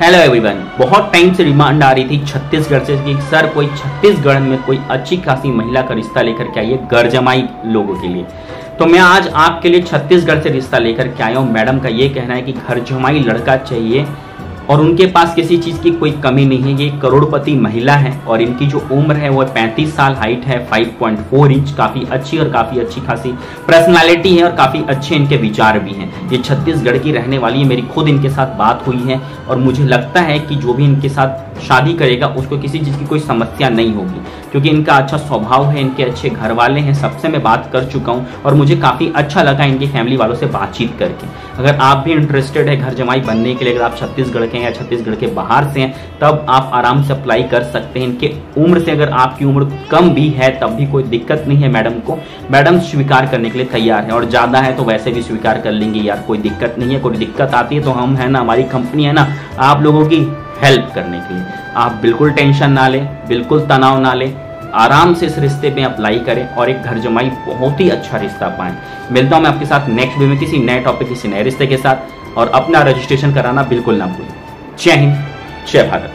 Hello everyone बहुत time से demand आ रही थी छत्तीसगढ़ से कि सर कोई छत्तीसगढ़ में कोई अच्छी खासी महिला का रिश्ता लेकर के आइए गरजमाई लोगों के लिए। तो मैं आज आपके लिए छत्तीसगढ़ से रिश्ता लेकर के आया हूँ। मैडम का ये कहना है कि घर जमाई लड़का चाहिए और उनके पास किसी चीज़ की कोई कमी नहीं है। ये करोड़पति महिला है और इनकी जो उम्र है वो 35 साल हाइट है 5.4 इंच काफ़ी अच्छी और काफ़ी अच्छी खासी पर्सनालिटी है और काफ़ी अच्छे इनके विचार भी हैं। ये छत्तीसगढ़ की रहने वाली है, मेरी खुद इनके साथ बात हुई है और मुझे लगता है कि जो भी इनके साथ शादी करेगा, उसको किसी चीज़ की कोई समस्या नहीं होगी। क्योंकि इनका अच्छा स्वभाव है, इनके अच्छे घर वाले हैं, सबसे मैं बात कर चुका हूँ और मुझे काफ़ी अच्छा लगा इनकी फैमिली वालों से बातचीत करके। अगर आप भी इंटरेस्टेड है घर जमाई बनने के लिए, अगर आप छत्तीसगढ़ के हैं या छत्तीसगढ़ के बाहर से हैं, तब आप आराम से अप्लाई कर सकते हैं। इनके उम्र से अगर आपकी उम्र कम भी है, तब भी कोई दिक्कत नहीं है मैडम को। मैडम स्वीकार करने के लिए तैयार है और ज़्यादा है तो वैसे भी स्वीकार कर लेंगे यार, कोई दिक्कत नहीं है, कोई दिक्कत आती है तो हम है ना, हमारी कंपनी है ना, आप लोगों की हेल्प करने के लिए। आप बिल्कुल टेंशन ना लें, बिल्कुल तनाव ना लें, आराम से इस रिश्ते में अप्लाई करें और एक घर जमाई बहुत ही अच्छा रिश्ता पाएँ। मिलता हूँ मैं आपके साथ नेक्स्ट वीडियो में किसी नए टॉपिक किसी नए रिश्ते के साथ और अपना रजिस्ट्रेशन कराना बिल्कुल ना भूलें। जय हिंद, जय भारत।